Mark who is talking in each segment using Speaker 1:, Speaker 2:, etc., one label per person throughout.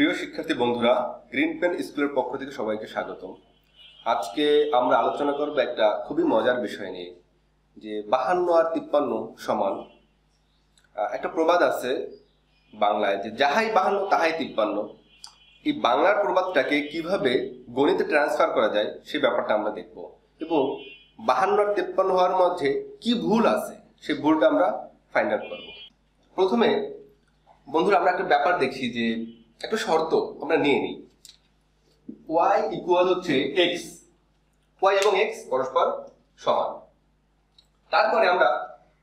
Speaker 1: প্রিয় শিক্ষার্থী বন্ধুরা গ্রিন পেন স্কুলের পক্ষ থেকে সবাইকে স্বাগত আজকে আমরা আলোচনা করব একটা খুবই মজার বিষয় নিয়ে, যে বাহান্ন আর তিপ্পান্ন সমান। একটা প্রবাদ আছে বাংলায়, যে যাহাই বাহান্ন, তাহাই তিপ্পান্ন। এই বাংলার প্রবাদটাকে কীভাবে গণিতে ট্রান্সফার করা যায় সেই ব্যাপারটা আমরা দেখব। এবং বাহান্ন আর তিপ্পান্ন হওয়ার মধ্যে কি ভুল আছে সেই ভুলটা আমরা ফাইন্ড আউট করব। প্রথমে, বন্ধুরা, আমরা একটা ব্যাপার দেখি যে একটা শর্ত আমরা নিয়ে নিই। ওয়াই ইকুয়াল হচ্ছে এক্স ওয়াই এবং এক্স পরস্পর সমান। তারপরে আমরা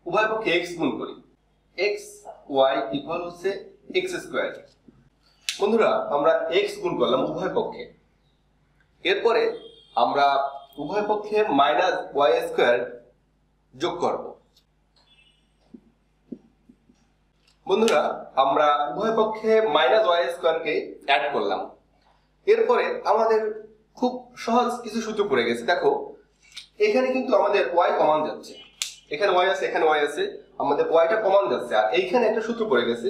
Speaker 1: উভয় পক্ষে এক্স গুণ করি। এক্স ওয়াই ইকুয়াল হচ্ছে এক্স স্কোয়ার বন্ধুরা, আমরা এক্স গুণ করলাম উভয় পক্ষে। এরপরে আমরা উভয় পক্ষে মাইনাস ওয়াই স্কোয়ার যোগ করব। বন্ধুরা, আমরা উভয় পক্ষে মাইনাস ওয়াই স্কোয়ারকে অ্যাড করলাম। এরপরে আমাদের খুব সহজ কিছু সূত্র পড়ে গেছে। দেখো, এখানে কিন্তু আমাদের ওয়াই কমান যাচ্ছে। এখানে ওয়াই আছে, এখানে ওয়াই আছে, আমাদের ওয়াইটা কমান যাচ্ছে। আর এইখানে একটা সূত্র পড়ে গেছে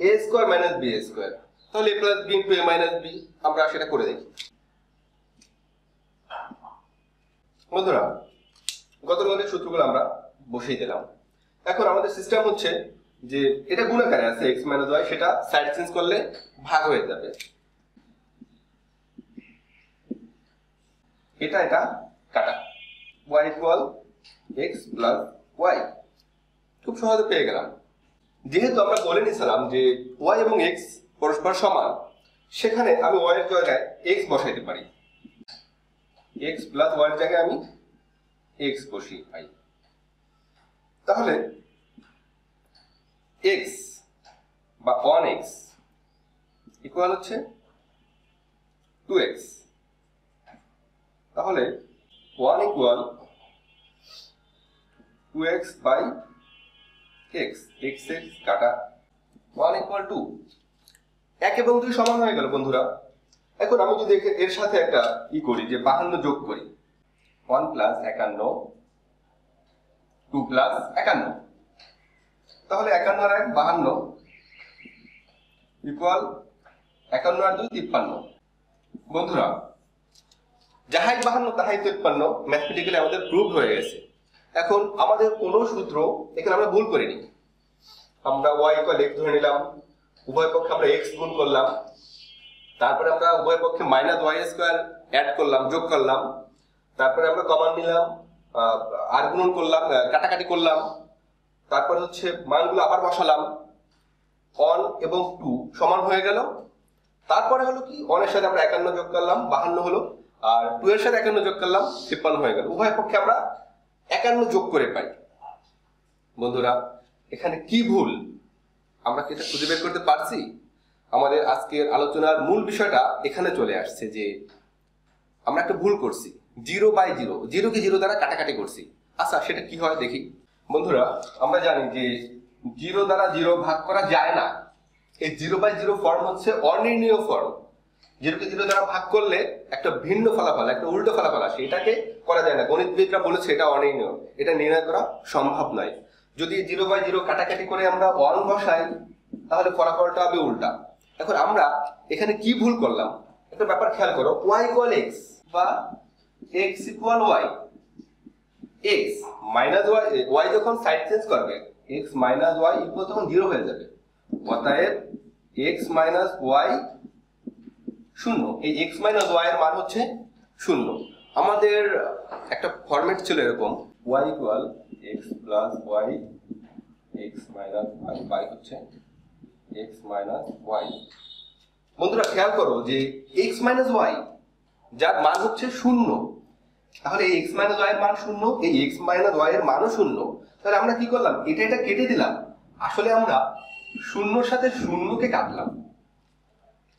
Speaker 1: a square minus b square তাহলে a plus b into a minus b আমরা সেটা করে দেখি। বন্ধুরা গত সূত্রগুলো আমরা বসিয়ে দিলাম। এখন আমাদের সিস্টেম হচ্ছে যে এটা গুণাকারে আছে এক্স মাইনাস ওয়াই সেটা সাইড চেঞ্জ করলে ভাগ হয়ে যাবে। এটা এটা কাটা। Y equal x plus y খুব সহজে পেয়ে গেলাম। যেহেতু আমরা বলে নিয়েছিলাম যে ওয়াই এবং এক্স পরস্পর সমান, সেখানে আমি ওয়াই এর জায়গায় এক্স বসাইতে পারি। এক্স প্লাস ওয়াই এর জায়গায় আমি এক্স বসিয়ে পাই। তাহলে এক্স বা ওয়ান এক্স ইকুয়াল হচ্ছে টু এক্স তাহলে one equal two x by x x x কাটা। ওয়ান ইকুয়াল টু এক এবং দুই সমান হয়ে গেল বন্ধুরা। এখন আমি যদি এর সাথে একটা ই করি, যে বাহান্ন যোগ করি। ওয়ান প্লাস একান্ন টু প্লাস একান্ন। তাহলে একান্ন আর এক বাহান্ন ইকুয়াল একান্ন আর দুই তিপ্পান্ন। বন্ধুরা, যাহাই বাহান্ন, তাহাই তিপ্পান্ন ম্যাথমেটিক্যালি আমাদের প্রুভ হয়ে গেছে। এখন আমাদের কোনো সূত্র এখানে আমরা ভুল করিনি। আমরা ওয়াই ইকুয়াল এক্স ধরে নিলাম, উভয় পক্ষে আমরা এক্স গুণ করলাম, তারপরে আমরা উভয় পক্ষে মাইনাস ওয়াই স্কোয়ার অ্যাড করলাম, যোগ করলাম, তারপরে আমরা কমান নিলাম আর গুণন করলাম কাটাকাটি করলাম তারপরে হচ্ছে মানগুলো আবার বসালাম। অন এবং টু সমান হয়ে গেল। তারপরে হলো কি? অনের সাথে আমরা একান্ন যোগ করলাম, বাহান্ন হলো। আর টু এর সাথে একান্ন যোগ করলাম, তিপ্পান্ন হয়ে গেল। উভয় পক্ষে আমরা একান্ন যোগ করে পাই। বন্ধুরা, এখানে কি ভুল? আমরা কি এটা খুঁজে বের করতে পারছি? আমাদের আজকের আলোচনার মূল বিষয়টা এখানে চলে আসছে যে আমরা একটা ভুল করছি। Zero by zero. জিরোকে জিরো দ্বারা কাটাকাটি করছি। আচ্ছা সেটা কি হয়? দেখি। বন্ধুরা, আমরা জানি যে জিরো দ্বারা জিরো ভাগ করা যায় না। এই জিরো বাই জিরো ফর্ম হচ্ছে অনির্ণীয় ফর্ম জিরোকে জিরো দ্বারা ভাগ করলে একটা ভিন্ন ফলাফল, একটা উল্টো ফলাফল আসে। এটাকে করা যায় না। গণিতবিদরা বলেছে এটা অনির্ণীয়। এটা নির্ণয় করা সম্ভব নয়। যদি জিরো বাই জিরো কাটাকাটি করে আমরা ওয়ান বসাই, তাহলে ফলাফলটা হবে উল্টা। এখন আমরা এখানে কি ভুল করলাম? একটা ব্যাপার খেয়াল করো। ওয়াই ইকুয়াল এক্স বা X equal Y X minus Y Y যখন সাইড চেঞ্জ করবে এক্স মাইনাস ওয়াই ইকুয়াল তখন জিরো হয়ে যাবে। অতএব এক্স মাইনাস ওয়াই শূন্য। এই এক্স মাইনাস ওয়াই এর মান হচ্ছে শূন্য। আমাদের একটা ফরম্যাট ছিল এরকম Y equal X plus Y X minus Y by হচ্ছে এক্স মাইনাস ওয়াই বন্ধুরা, খেয়াল করো যে এক্স মাইনাস ওয়াই যার মান হচ্ছে শূন্য। তাহলে এই এক্স মাইনাস ওয়াই এর মান শূন্য, এই এক্স মাইনাস ওয়াই এর মানও শূন্য। তাহলে আমরা কি করলাম? এটা এটা কেটে দিলাম। আসলে আমরা শূন্যর সাথে শূন্যকে কাটলাম।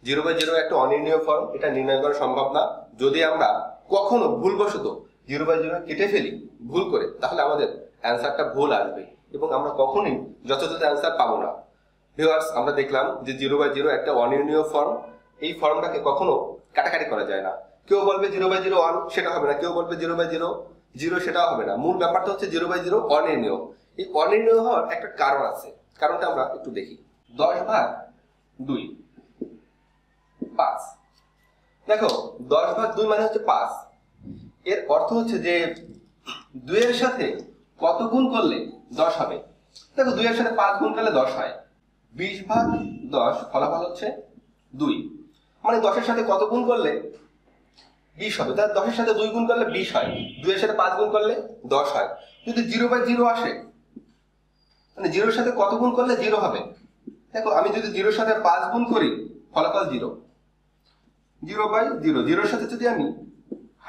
Speaker 1: জিরো বাই জিরো একটা অনির্ণীয় ফর্ম এটা নির্ণয় করা সম্ভব না। যদি আমরা কখনো ভুলবশত জিরো বাই জিরো কেটে ফেলি, ভুল করে, তাহলে আমাদের অ্যান্সারটা ভুল আসবে এবং আমরা কখনোই যথাযথ অ্যান্সার পাবো না। ভিউয়ার্স আমরা দেখলাম যে জিরো বাই জিরো একটা অনির্ণীয় ফর্ম এই ফর্মটাকে কখনো কাটাকাটি করা যায় না। কেউ বলবে জিরো বাই জিরো ওয়ান, সেটা হবে না। কেউ বলবে জিরো বাই জিরো জিরো সেটা হবে না। মূল ব্যাপারটা হচ্ছে জিরো বাই জিরো অনির্ণীয়। এই অনির্ণীয় হওয়ার একটা কারণ আছে। কারণটা আমরা একটু দেখি। দশ ভাগ দুই, পাঁচ। দেখো, দশ ভাগ দুই মানে হচ্ছে পাঁচ। এর অর্থ হচ্ছে যে দুইয়ের সাথে কত গুণ করলে দশ হবে? দেখো, দুইয়ের সাথে পাঁচ গুণ করলে দশ হয়। বিশ ভাগ দশ ফলাফল হচ্ছে দুই। মানে দশের সাথে কত গুণ করলে বিশ হবে। তাহলে দশের সাথে দুই গুণ করলে বিশ হয়। দুইয়ের সাথে পাঁচ গুণ করলে দশ হয়। যদি জিরো বাই জিরো আসে মানে জিরোর সাথে কত গুণ করলে জিরো হবে? দেখো, আমি যদি জিরোর সাথে পাঁচ গুণ করি, ফলাফল জিরো। Zero by zero. জিরোর সাথে যদি আমি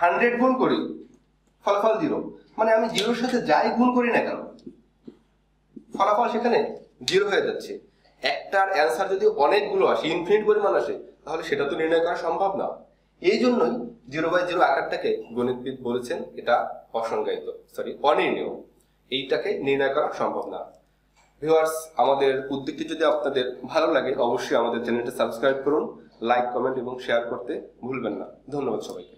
Speaker 1: হান্ড্রেড গুণ করি, ফলাফল জিরো। মানে আমি জিরোর সাথে যাই গুণ করি না কেন, ফলাফল সেখানে জিরো হয়ে যাচ্ছে। একটার অ্যান্সার যদি অনেকগুলো আসে, ইনফিনিট পরিমাণ আসে, তাহলে সেটা তো নির্ণয় করা সম্ভব না। এই জন্যই জিরো বাই জিরো আকারটাকে গণিতবিদ বলেছেন, এটা অসংজ্ঞায়িত সরি অনির্ণীয়। এইটাকে নির্ণয় করা সম্ভব না। ভিউয়ার্স, আমাদের উদ্যোগটি যদি আপনাদের ভালো লাগে, অবশ্যই আমাদের চ্যানেলটা সাবস্ক্রাইব করুন, লাইক, কমেন্ট এবং শেয়ার করতে ভুলবেন না। ধন্যবাদ সবাইকে।